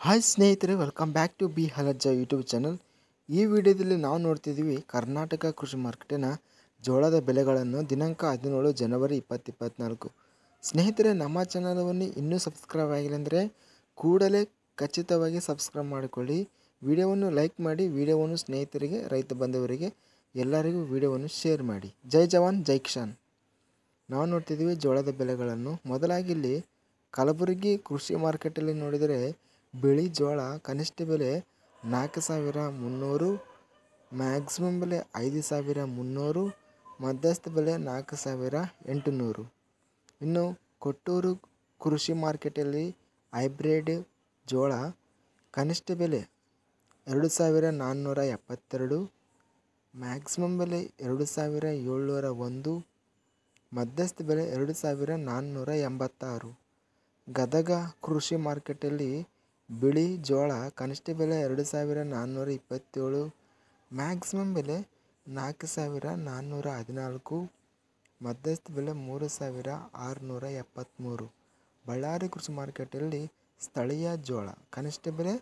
Hi ಸ್ನೇಹಿತರೆ welcome back to B Halajja YouTube channel ಈ ವಿಡಿಯೋದಲ್ಲಿ ನಾವು ನೋಡ್ತಿದ್ದೀವಿ ಕರ್ನಾಟಕ ಕೃಷಿ ಮಾರ್ಕೆಟಿನ ಜೋಳದ ಬೆಲೆಗಳನ್ನು ದಿನಾಂಕ ಹದಿನೇಳು ಜನವರಿ ಇಪ್ಪತ್ತು ಇಪ್ಪತ್ತ್ನಾಲ್ಕು ಸ್ನೇಹಿತರೆ, ನಮ್ಮ ಚಾನಲವನ್ನು ಇನ್ನೂ ಸಬ್ಸ್ಕ್ರೈಬ್ ಆಗಿಲ್ಲ ಅಂದರೆ ಕೂಡಲೇ ಖಚಿತವಾಗಿ ಸಬ್ಸ್ಕ್ರೈಬ್ ಮಾಡಿಕೊಳ್ಳಿ. ವಿಡಿಯೋವನ್ನು ಲೈಕ್ ಮಾಡಿ, ವಿಡಿಯೋವನ್ನು ಸ್ನೇಹಿತರಿಗೆ, ರೈತ ಬಂಧುವರಿಗೆ ಎಲ್ಲರಿಗೂ ವಿಡಿಯೋವನ್ನು ಶೇರ್ ಮಾಡಿ. ಜೈ ಜವಾನ್, ಜೈ ಕಿಶಾನ್ ನಾವು ನೋಡ್ತಿದ್ದೀವಿ ಜೋಳದ ಬೆಲೆಗಳನ್ನು ಮೊದಲಾಗಿ ಇಲ್ಲಿ ಕಲಬುರಗಿ ಕೃಷಿ ಮಾರ್ಕೆಟಲ್ಲಿ ನೋಡಿದರೆ ಬಿಳಿ ಜೋಳ ಕನಿಷ್ಠ ಬೆಲೆ ನಾಲ್ಕು ಸಾವಿರ ಮುನ್ನೂರು ಮ್ಯಾಕ್ಸಿಮಮ್ ಬೆಲೆ ಐದು ಸಾವಿರ ಮುನ್ನೂರು, ಮಧ್ಯಸ್ಥ ಬೆಲೆ ನಾಲ್ಕು ಸಾವಿರ ಎಂಟುನೂರು. ಇನ್ನು ಕೊಟ್ಟೂರು ಕೃಷಿ ಮಾರ್ಕೆಟಲ್ಲಿ ಹೈಬ್ರಿಡ್ ಜೋಳ ಕನಿಷ್ಠ ಬೆಲೆ ಎರಡು ಸಾವಿರ ನಾನ್ನೂರ ಎಪ್ಪತ್ತೆರಡು ಮ್ಯಾಕ್ಸಿಮಮ್ ಬೆಲೆ ಎರಡು ಸಾವಿರ ಏಳ್ನೂರ ಒಂದು, ಮಧ್ಯಸ್ಥ ಬೆಲೆ ಎರಡು ಸಾವಿರ ನಾನ್ನೂರ ಎಂಬತ್ತಾರು. ಗದಗ ಕೃಷಿ ಮಾರ್ಕೆಟಲ್ಲಿ ಬಿಳಿ ಜೋಳ ಕನಿಷ್ಠ ಬೆಲೆ ಎರಡು ಸಾವಿರ ನಾನ್ನೂರ ಇಪ್ಪತ್ತೇಳು ಮ್ಯಾಕ್ಸಿಮಮ್ ಬೆಲೆ ನಾಲ್ಕು ಸಾವಿರ ನಾನ್ನೂರ ಹದಿನಾಲ್ಕು, ಮಧ್ಯಸ್ಥ ಬೆಲೆ ಮೂರು ಸಾವಿರ ಆರುನೂರ ಎಪ್ಪತ್ತ್ಮೂರು ಬಳ್ಳಾರಿ ಕೃಷಿ ಮಾರ್ಕೆಟಲ್ಲಿ ಸ್ಥಳೀಯ ಜೋಳ ಕನಿಷ್ಠ ಬೆಲೆ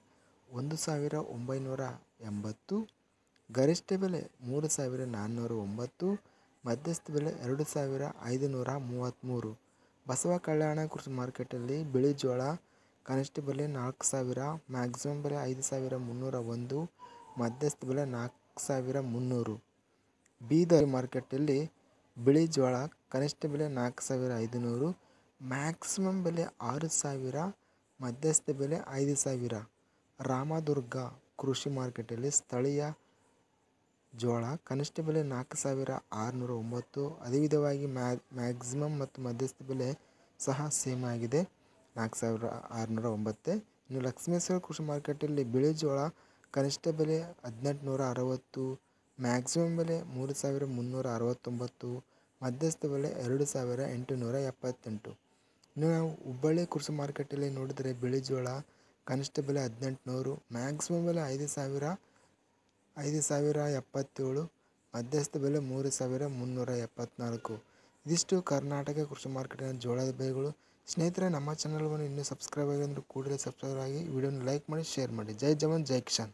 ಒಂದು ಸಾವಿರ ಒಂಬೈನೂರ ಎಂಬತ್ತು, ಗರಿಷ್ಠ ಬೆಲೆ ಮೂರು ಸಾವಿರ ನಾನ್ನೂರ ಒಂಬತ್ತು, ಮಧ್ಯಸ್ಥ ಬೆಲೆ ಎರಡು ಸಾವಿರ ಐದುನೂರ ಮೂವತ್ತ್ಮೂರು ಬಸವ ಕಲ್ಯಾಣ ಕೃಷಿ ಮಾರ್ಕೆಟಲ್ಲಿ ಬಿಳಿ ಜೋಳ ಕನಿಷ್ಠ ಬೆಲೆ ನಾಲ್ಕು ಸಾವಿರ, ಮ್ಯಾಕ್ಸಿಮಮ್ ಬೆಲೆ ಐದು ಸಾವಿರ ಮುನ್ನೂರ ಒಂದು, ಮಧ್ಯಸ್ಥ ಬೆಲೆ ನಾಲ್ಕು ಸಾವಿರ ಮುನ್ನೂರು. ಬೀದರ್ ಮಾರ್ಕೆಟಲ್ಲಿ ಬಿಳಿ ಜೋಳ ಕನಿಷ್ಠ ಬೆಲೆ ನಾಲ್ಕು ಸಾವಿರ ಐದುನೂರು, ಮ್ಯಾಕ್ಸಿಮಮ್ ಬೆಲೆ ಆರು ಸಾವಿರ, ಮಧ್ಯಸ್ಥ ಬೆಲೆ ಐದು ಸಾವಿರ. ರಾಮದುರ್ಗ ಕೃಷಿ ಮಾರ್ಕೆಟಲ್ಲಿ ಸ್ಥಳೀಯ ಜೋಳ ಕನಿಷ್ಠ ಬೆಲೆ ನಾಲ್ಕು ಸಾವಿರ ಆರುನೂರ ಒಂಬತ್ತು, ಅದೇ ವಿಧವಾಗಿ ಮ್ಯಾಕ್ಸಿಮಮ್ ಮತ್ತು ಮಧ್ಯಸ್ಥ ಬೆಲೆ ಸಹ ಸೇಮ್ ಆಗಿದೆ. ನಾಲ್ಕು ಸಾವಿರ ಆರುನೂರ ಒಂಬತ್ತು. ಇನ್ನು ಲಕ್ಷ್ಮೇಶ್ವರ ಕೃಷಿ ಮಾರ್ಕೆಟಲ್ಲಿ ಬಿಳಿ ಜೋಳ, ಕನಿಷ್ಠ ಬೆಲೆ ಹದಿನೆಂಟು ನೂರ ಅರವತ್ತು ಮ್ಯಾಕ್ಸಿಮಮ್ ಬೆಲೆ ಮೂರು ಸಾವಿರ ಮುನ್ನೂರ ಅರವತ್ತೊಂಬತ್ತು ಮಧ್ಯಸ್ಥ ಬೆಲೆ ಎರಡು ಸಾವಿರ ಎಂಟುನೂರ ಎಪ್ಪತ್ತೆಂಟು ಇನ್ನು ನಾವು ಹುಬ್ಬಳ್ಳಿ ಕೃಷಿ ಮಾರ್ಕೆಟಲ್ಲಿ ನೋಡಿದರೆ ಬಿಳಿ ಜೋಳ, ಕನಿಷ್ಠ ಬೆಲೆ ಹದಿನೆಂಟುನೂರು. ಮ್ಯಾಕ್ಸಿಮಮ್ ಬೆಲೆ ಐದು ಸಾವಿರ ಐದು ಸಾವಿರ ಎಪ್ಪತ್ತೇಳು. ಮಧ್ಯಸ್ಥ ಬೆಲೆ ಮೂರು ಸಾವಿರ ಮುನ್ನೂರ ಎಪ್ಪತ್ತ್ನಾಲ್ಕು ಇದಿಷ್ಟು ಕರ್ನಾಟಕ ಕೃಷಿ ಮಾರ್ಕೆಟಿನ ಜೋಳದ ಬೆಲೆಗಳು. ಸ್ನೇಹಿತರೆ, ನಮ್ಮ ಚಾನಲ್ವನ್ನು ಇನ್ನೂ ಸಬ್ಸ್ಕ್ರೈಬ್ ಆಗಿದ್ರೆ ಕೂಡಲೇ ಸಬ್ಸ್ಕ್ರೈಬ್ ಆಗಿ ವಿಡಿಯೋನ ಲೈಕ್ ಮಾಡಿ ಶೇರ್ ಮಾಡಿ. ಜೈ ಜವಾನ್, ಜೈ ಕಿಸಾನ್.